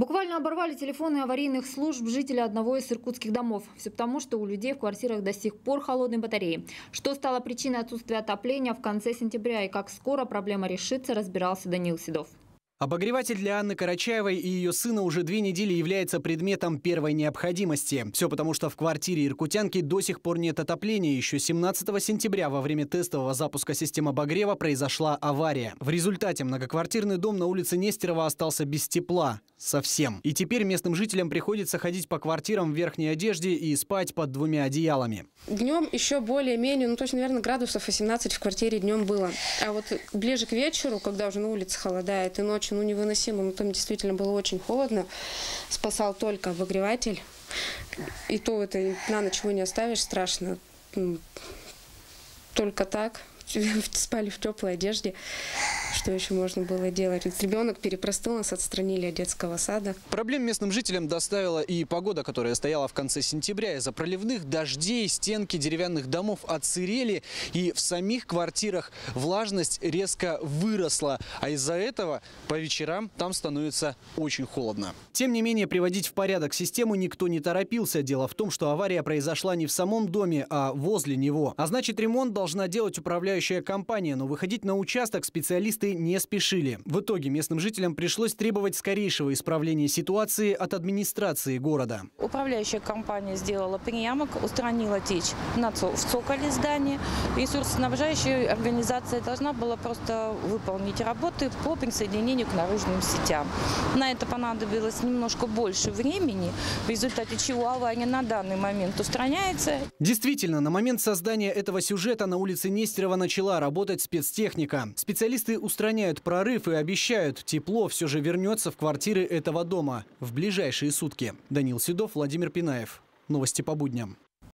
Буквально оборвали телефоны аварийных служб жители одного из иркутских домов. Все потому, что у людей в квартирах до сих пор холодные батареи. Что стало причиной отсутствия отопления в конце сентября и как скоро проблема решится, разбирался Данил Седов. Обогреватель для Анны Карачаевой и ее сына уже две недели является предметом первой необходимости. Все потому, что в квартире иркутянки до сих пор нет отопления. Еще 17 сентября во время тестового запуска системы обогрева произошла авария. В результате многоквартирный дом на улице Нестерова остался без тепла. Совсем. И теперь местным жителям приходится ходить по квартирам в верхней одежде и спать под двумя одеялами. Днем еще более-менее, ну точно, наверное, градусов 18 в квартире днем было. А вот ближе к вечеру, когда уже на улице холодает, и ночью, ну невыносимо, ну там действительно было очень холодно, спасал только обогреватель. И то это на ночь его не оставишь, страшно. Только так спали в теплой одежде. Что еще можно было делать? Ребенок перепростыл, нас отстранили от детского сада. Проблем местным жителям доставила и погода, которая стояла в конце сентября. Из-за проливных дождей стенки деревянных домов отсырели, и в самих квартирах влажность резко выросла. А из-за этого по вечерам там становится очень холодно. Тем не менее, приводить в порядок систему никто не торопился. Дело в том, что авария произошла не в самом доме, а возле него. А значит, ремонт должна делать управляющая компания. Но выходить на участок специалисты специалисты не спешили. В итоге местным жителям пришлось требовать скорейшего исправления ситуации от администрации города. Управляющая компания сделала приемок, устранила течь в цоколе здания. Ресурсоснабжающая организация должна была просто выполнить работы по присоединению к наружным сетям. На это понадобилось немножко больше времени, в результате чего авария на данный момент устраняется. Действительно, на момент создания этого сюжета на улице Нестерова начала работать спецтехника. Специалисты устраняют прорыв и обещают, тепло все же вернется в квартиры этого дома в ближайшие сутки. Данил Седов, Владимир Пинаев. Новости по будням.